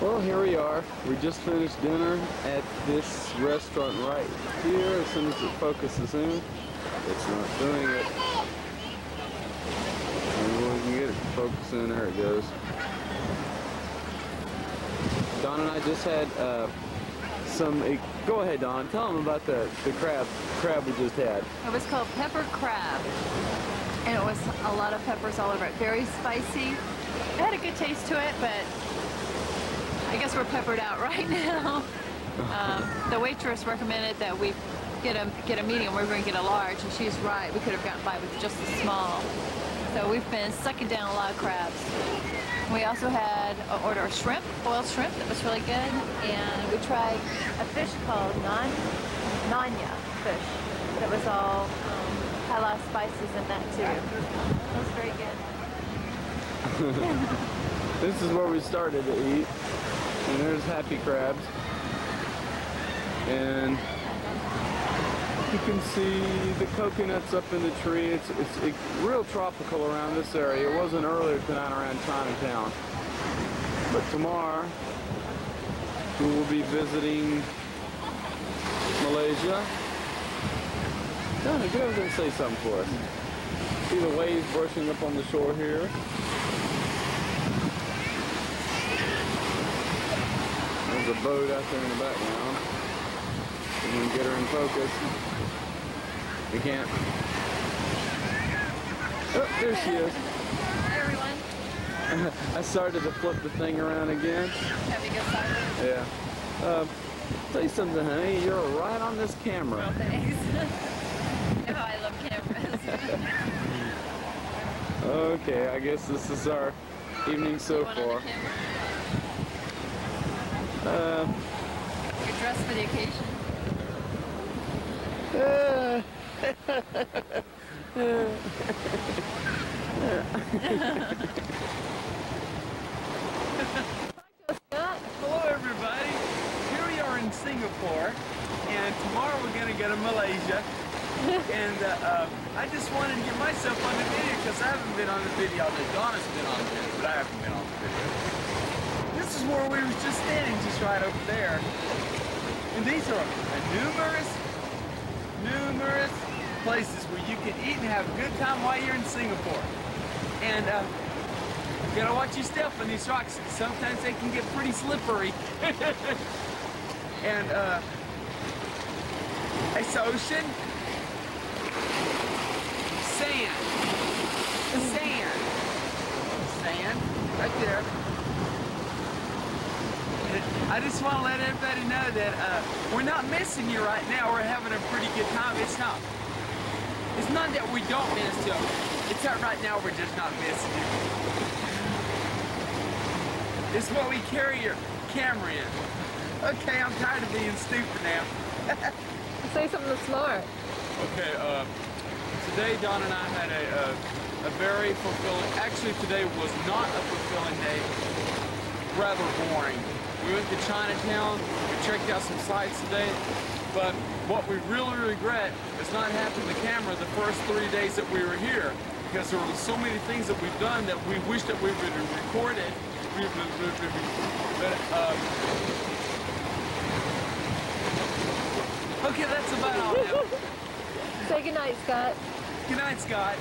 Well, here we are. We just finished dinner at this restaurant right here. As soon as it focuses in, it's not doing it. We can get it to focus in. There it goes. Don and I just had uh, some. Go ahead, Don. Tell them about the the crab crab we just had. It was called pepper crab. And it was a lot of peppers all over it. Very spicy. It had a good taste to it, but I guess we're peppered out right now. Um, the waitress recommended that we get a get a medium. We are going to get a large, and she's right. We could have gotten by with just a small. So we've been sucking down a lot of crabs. We also had an order of shrimp, boiled shrimp, that was really good. And we tried a fish called nan, nanya fish. That was all, um, had a lot of spices in that too. It was very good. This is where we started to eat. And there's happy crabs. And you can see the coconuts up in the tree. It's, it's it, real tropical around this area. It wasn't earlier tonight around Chinatown. But tomorrow, we will be visiting Malaysia. Donna, get over there and say something for us. See the waves brushing up on the shore here. There's a boat out there in the background. We can get her in focus. We can't. Oh, there she is. Hi everyone. I started to flip the thing around again. Having a good time. Yeah. Um, say something, honey. You're right on this camera. Thanks. you know I love cameras. Okay, I guess this is our evening so far. Uh, You're dressed for the occasion. Hello everybody, here we are in Singapore and tomorrow we're going to go to Malaysia and uh, uh, I just wanted to get myself on the video because I haven't been on the video. Donna's been on the video, but I haven't been on the video. This is where we was just standing, just right over there. And these are numerous, numerous places where you can eat and have a good time while you're in Singapore. And uh, you gotta watch your step on these rocks. Sometimes they can get pretty slippery. and uh, it's ocean, sand, sand, sand, right there. I just want to let everybody know that uh, we're not missing you right now. We're having a pretty good time. It's not. It's not that we don't miss you. It's that right now we're just not missing you. It's what we carry your camera in. Okay, I'm tired of being stupid now. Say something smart. Okay, uh, today Don and I had a, a, a very fulfilling, actually today was not a fulfilling day, rather boring. We went to Chinatown, we checked out some sites today, but what we really regret is not having the camera the first three days that we were here, because there were so many things that we've done that we wish that we would have recorded. But, um, okay, that's about all now. Say goodnight, Scott. Good night, Scott.